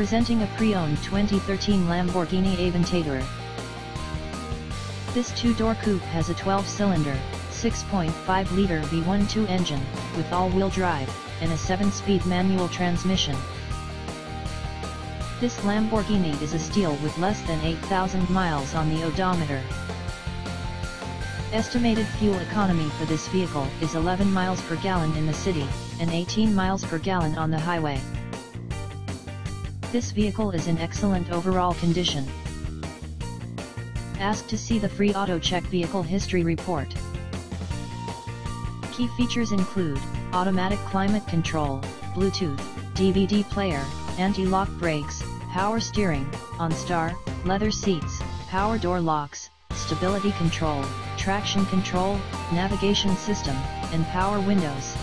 Presenting a pre-owned 2013 Lamborghini Aventador. This two-door coupe has a 12-cylinder, 6.5-liter V12 engine, with all-wheel drive, and a 7-speed manual transmission. This Lamborghini is a steal with less than 8,000 miles on the odometer. Estimated fuel economy for this vehicle is 11 miles per gallon in the city, and 18 miles per gallon on the highway. This vehicle is in excellent overall condition. Ask to see the free AutoCheck Vehicle History Report. Key features include, automatic climate control, Bluetooth, DVD player, anti-lock brakes, power steering, OnStar, leather seats, power door locks, stability control, traction control, navigation system, and power windows.